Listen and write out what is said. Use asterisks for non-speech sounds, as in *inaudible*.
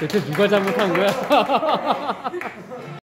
대체 누가 잘못한 거야? *laughs*